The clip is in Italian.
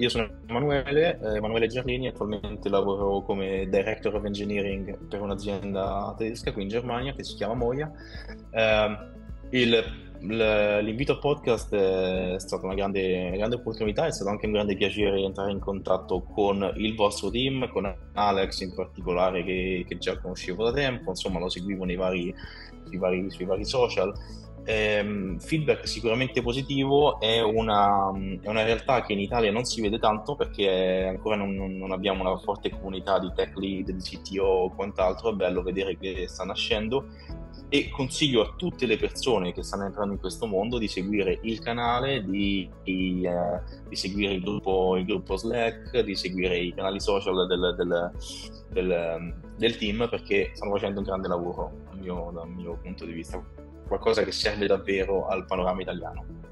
Io sono Emanuele, eh, Emanuele Giarlini, attualmente lavoro come Director of Engineering per un'azienda tedesca qui in Germania che si chiama Moia. Eh, il, l'invito al podcast è stata una grande, grande, opportunità, è stato anche un grande piacere entrare in contatto con il vostro team, con Alex in particolare che, che già conoscevo da tempo, insomma lo seguivo nei vari, sui, vari, sui vari social ehm, feedback sicuramente positivo, è una, è una, realtà che in Italia non si vede tanto perché ancora non, non, abbiamo una forte comunità di tech lead, di CTO o quant'altro, è bello vedere che sta nascendo. E consiglio a tutte le persone che stanno entrando in questo mondo di seguire il canale, di, di, eh, di seguire il gruppo, il gruppo, Slack, di seguire i canali social del, del, del, del team perché stanno facendo un grande lavoro dal mio, dal mio punto di vista qualcosa che serve davvero al panorama italiano.